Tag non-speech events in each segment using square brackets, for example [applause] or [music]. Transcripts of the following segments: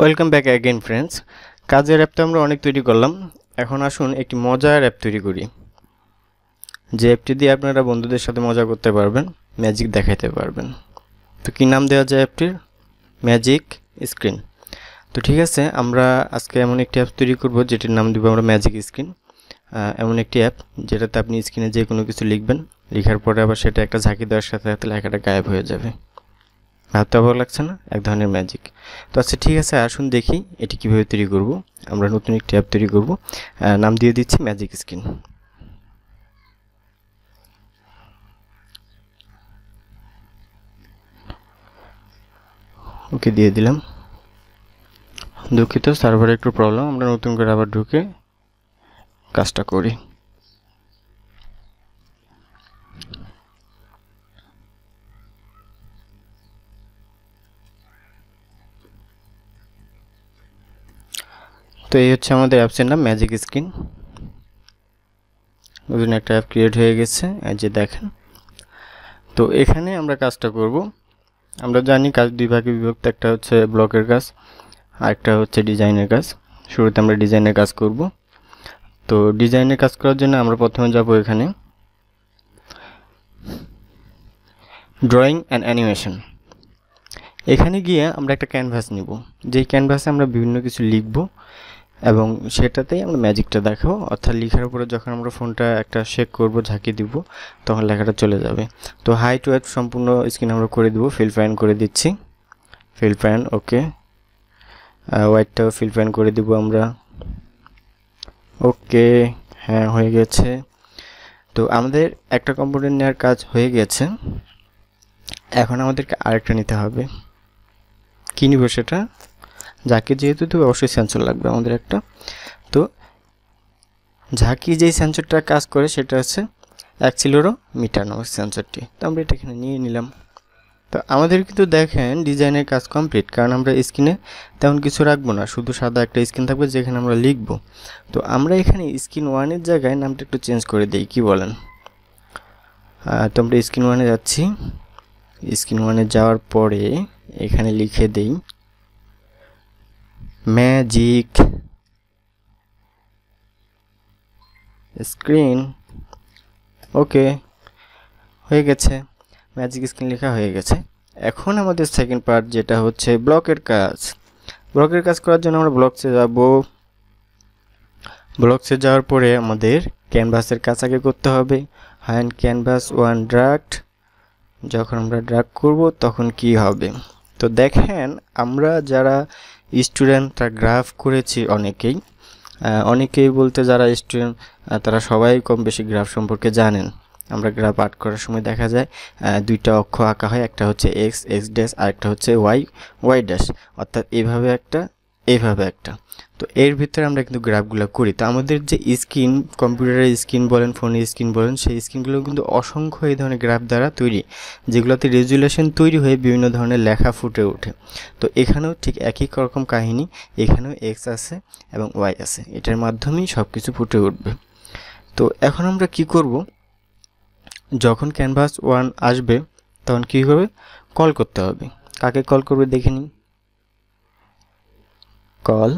Welcome back again friends কাজের app তো আমরা অনেক তৈরি করলাম। এখন আসুন একটি মজার অ্যাপ তৈরি করি। যে অ্যাপটি দিয়ে আপনারা বন্ধুদের সাথে মজা করতে পারবেন ম্যাজিক দেখাইতে পারবেন। তো কী নাম দেওয়া যায় অ্যাপটির ম্যাজিক স্ক্রিন তো ঠিক আছে, আমরা আজকে এমন একটি অ্যাপ তৈরি করব, যেটির নাম দেবো আমরা ম্যাজিক স্ক্রিন এমন একটি অ্যাপ যেটাতে আপনি স্ক্রিনে যে কোনো কিছু লিখবেন। লেখার পরে আবার সেটা একটা ঝাঁকি দেওয়ার সাথে সাথে লেখাটা গায়েব হয়ে যাবে। ভাবতে অবাক লাগছে না, এক ধরনের ম্যাজিক তো আচ্ছা ঠিক আছে, আসুন দেখি এটি কীভাবে তৈরি করব। আমরা নতুন একটি অ্যাপ তৈরি করব। নাম দিয়ে দিচ্ছি ম্যাজিক স্ক্রিন ওকে, দিয়ে দিলাম। দুঃখিত সার্ভারে একটু প্রবলেম আমরা নতুন করে আবার ঢুকে কাজটা করি। তো এই হচ্ছে আমাদের অ্যাপসের নাম ম্যাজিক স্ক্রিন। নতুন একটা অ্যাপ ক্রিয়েট হয়ে গেছে যে দেখেন। তো এখানে আমরা কাজটা করব। আমরা জানি কাজ দুই ভাগে বিভক্ত, একটা হচ্ছে ব্লকের কাজ, আরেকটা হচ্ছে ডিজাইনের কাজ। শুরুতে আমরা ডিজাইনের কাজ করব। তো ডিজাইনের কাজ করার জন্য আমরা প্রথমে যাব এখানে। ড্রয়িং অ্যান্ড অ্যানিমেশন এখানে গিয়ে আমরা একটা ক্যানভাস নিব। যেই ক্যানভাসে আমরা বিভিন্ন কিছু লিখব এবং সেটাতেই আমরা ম্যাজিকটা দেখাবো। অর্থাৎ লেখার উপরে যখন আমরা ফোনটা একটা শেক করব, ঝাঁকি দিব, তখন লেখাটা চলে যাবে। তো হাইট ওয়েট সম্পূর্ণ স্ক্রিন আমরা করে দিব ফিল করে দিচ্ছি। ফিল ফ্যান ওকে হোয়াইটটাও ফিল করে দিব আমরা। ওকে হ্যাঁ হয়ে গেছে। তো আমাদের একটা কম্পোনেন্ট নেওয়ার কাজ হয়ে গেছে। এখন আমাদেরকে আরেকটা নিতে হবে। কী নিব সেটা? ঝাঁকি যেহেতু তো অবশ্যই সেন্সর লাগবে আমাদের একটা। তো ঝাঁকি যেই সেন্সরটা কাজ করে, সেটা হচ্ছে অ্যাক্সিলোরো মিটার নামক সেন্সরটি তো আমরা এটা এখানে নিয়ে নিলাম। তো আমাদের কিন্তু দেখেন ডিজাইনের কাজ কমপ্লিট কারণ আমরা স্ক্রিনে তেমন কিছু রাখব না, শুধু সাদা একটা স্ক্রিন থাকবে যেখানে আমরা লিখব। তো আমরা এখানে স্ক্রিন ওয়ানের জায়গায় নামটা একটু চেঞ্জ করে দিই, কি বলেন? তো আমরা স্ক্রিন ওয়ানে যাচ্ছি। স্ক্রিন ওয়ানে যাওয়ার পরে এখানে লিখে দেই ম্যাজিক স্ক্রিন। ওকে, হয়ে গেছে। ম্যাজিক স্ক্রিন লেখা হয়ে গেছে। এখন আমাদের সেকেন্ড পার্ট যেটা হচ্ছে ব্লকের কাজ। ব্লকের কাজ করার জন্য আমরা ব্লকসে যাব। ব্লকসে যাওয়ার পরে আমাদের ক্যানভাসের কাজ আগে করতে হবে। হ্যান্ড ক্যানভাস ওয়ান ড্রাফট যখন আমরা ড্রাগ করব তখন কি হবে? তো দেখেন, আমরা যারা স্টুডেন্ট তার গ্রাফ করেছি অনেকেই। অনেকেই বলতে যারা স্টুডেন্ট তারা সবাই কম বেশি গ্রাফ সম্পর্কে জানেন। আমরা গ্রাফ আর্ট করার সময় দেখা যায় দুইটা অক্ষ আঁকা হয়, একটা হচ্ছে এক্স এক্স ড্যাশ আর একটা হচ্ছে ওয়াই ওয়াই ড্যাশ অর্থাৎ এভাবে একটা এইভাবে একটা। তো এর ভিতরে আমরা কিন্তু গ্রাফগুলো করি। তো আমাদের যে স্ক্রিন, কম্পিউটারের স্ক্রিন বলেন, ফোনের স্ক্রিন বলেন, সেই স্ক্রিনগুলো কিন্তু অসংখ্য এই ধরনের গ্রাফ দ্বারা তৈরি। যেগুলোতে রেজুলেশন তৈরি হয়ে বিভিন্ন ধরনের লেখা ফুটে ওঠে। তো এখানেও ঠিক একই রকম কাহিনী, এখানেও এক্স আছে এবং ওয়াই আছে। এটার মাধ্যমেই সব কিছু ফুটে উঠবে। তো এখন আমরা কি করব? যখন ক্যানভাস ওয়ান আসবে, তখন কী হবে? কল করতে হবে। কাকে কল করবে দেখে নিই। Call.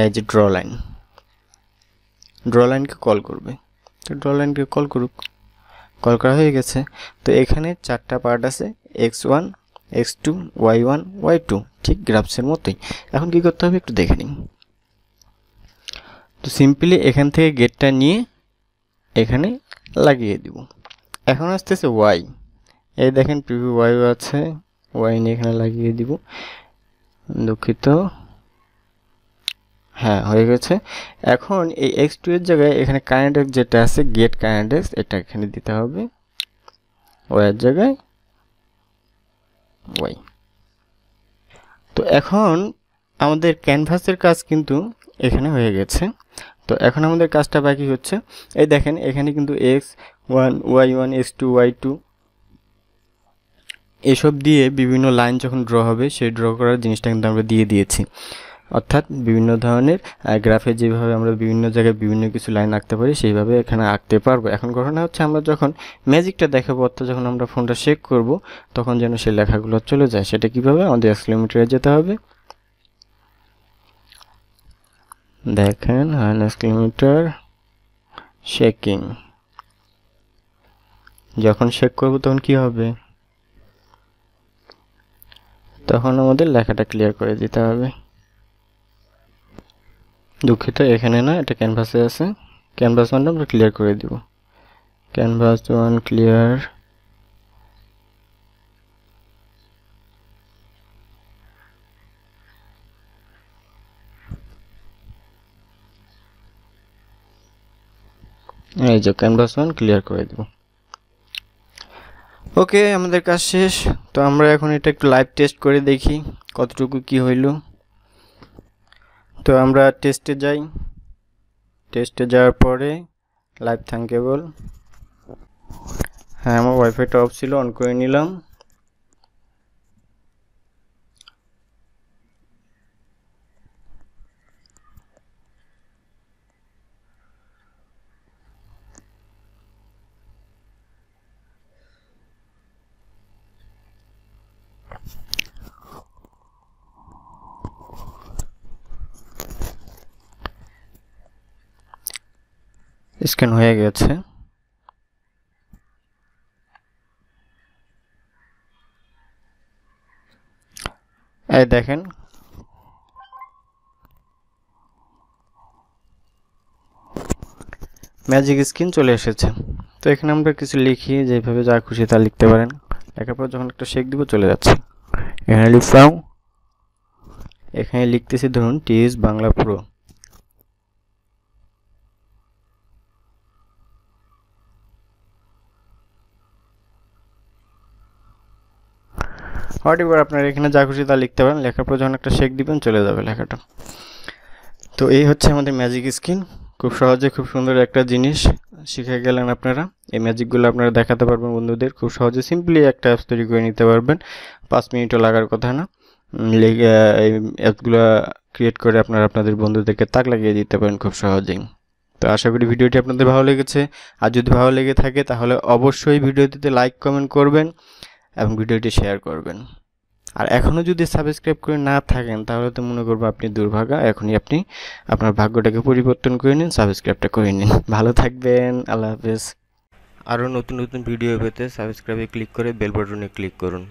As draw line draw লাইনকে কল করবে। তো ড্র লাইনকে কল করুক। কল করা হয়ে গেছে। তো এখানে চারটা পার্ট আছে। X one x two y one y two ঠিক গ্রাফসের মতোই। এখন কি করতে হবে একটু দেখে নিন তো সিম্পলি এখান থেকে গেটটা নিয়ে এখানে লাগিয়ে দিব। এখন আসতেছে ওয়াই এই দেখেন প্রিভিউ ওয়াই আছে। ওয়াই নিয়ে এখানে লাগিয়ে দিব। দুঃখিত। হ্যাঁ হয়ে গেছে। এখন এই এক্স টু এর জায়গায় এখানে কারেন্ট যেটা আছে গেট কারেন্ট এটা এখানে দিতে হবে। ওয়াইয়ের জায়গায় ওয়াই তো এখন আমাদের ক্যানভাসের কাজ কিন্তু এখানে হয়ে গেছে। তো এখন আমাদের কাজটা বাকি হচ্ছে। এই দেখেন, এখানে কিন্তু x one y one x two y two এসব দিয়ে বিভিন্ন লাইন যখন ড্র হবে, সেই ড্র করার জিনিসটা কিন্তু আমরা দিয়ে দিয়েছি। অর্থাৎ বিভিন্ন ধরনের গ্রাফে যেভাবে আমরা বিভিন্ন জায়গায় বিভিন্ন কিছু লাইন আঁকতে পারি, সেইভাবে এখানে আঁকতে পারব। এখন ঘটনা হচ্ছে, আমরা যখন ম্যাজিকটা দেখাবো, অর্থাৎ যখন আমরা ফোনটা শেক করব, তখন যেন সেই লেখাগুলো চলে যায়। সেটা কীভাবে? আমাদের এক্সকিলোমিটারে যেতে হবে। দেখেন হাইনেস কিলোমিটার শেকিং যখন শেক করব, তখন কি হবে? তখন আমাদের লেখাটা ক্লিয়ার করে দিতে হবে। দুঃখিত, এখানে না, এটা ক্যানভাসে আছে। ক্যানভাস ওয়ানটা আমরা ক্লিয়ার করে দিব। ক্যানভাস ওয়ান ক্লিয়ার এই যে ক্যানভাস ওয়ান ক্লিয়ার করে দিব। ওকে, আমাদের কাজ শেষ। তো আমরা এখন এটা একটু লাইভ টেস্ট করে দেখি কতটুকু কি হইল। তো আমরা টেস্টে যাই। টেস্টে যাওয়ার পরে লাইভ থাঙ্কেবল হ্যাঁ আমার ওয়াইফাইটা অফ ছিল অন করে নিলাম। স্ক্যান হয়ে গেছে। এই দেখেন। ম্যাজিক স্ক্রিন চলে এসেছে। তো এখানে আমরা কিছু লিখি, যেভাবে যা খুশি তা লিখতে পারেন। লেখার পর যখন একটা শেক দিব, চলে যাচ্ছে। এখানে লিখলাম, এখানে লিখতেছি ধরুন টিএস বাংলা প্রো হোয়াট এবার আপনার এখানে যা খুশি তা লিখতে পারেন। লেখার পর যখন একটা শেক দিবেন, চলে যাবে লেখাটা। তো এই হচ্ছে আমাদের ম্যাজিক স্ক্রিন খুব সহজে খুব সুন্দর একটা জিনিস শিখে গেলেন আপনারা। এই ম্যাজিকগুলো আপনারা দেখাতে পারবেন বন্ধুদের। খুব সহজে সিম্পলি একটা অ্যাপস তৈরি করে নিতে পারবেন। পাঁচ মিনিটও লাগার কথা না। এই অ্যাপসগুলো ক্রিয়েট করে আপনারা আপনাদের বন্ধুদেরকে তাক লাগিয়ে দিতে পারেন খুব সহজেই। তো আশা করি ভিডিওটি আপনাদের ভালো লেগেছে। আর যদি ভালো লেগে থাকে, তাহলে অবশ্যই ভিডিওটিতে লাইক কমেন্ট করবেন। এবং ভিডিওটি শেয়ার করবেন। আর এখনও যদি সাবস্ক্রাইব করে না থাকেন, তাহলে তো মনে করব আপনি দুর্ভাগা। এখনই আপনি আপনার ভাগ্যটাকে পরিবর্তন করে নিন সাবস্ক্রাইবটা করে নিন। [laughs] ভালো থাকবেন, আল্লাহ হাফেজ। আরও নতুন নতুন ভিডিও পেতে সাবস্ক্রাইবে ক্লিক করে বেল বাটনে ক্লিক করুন।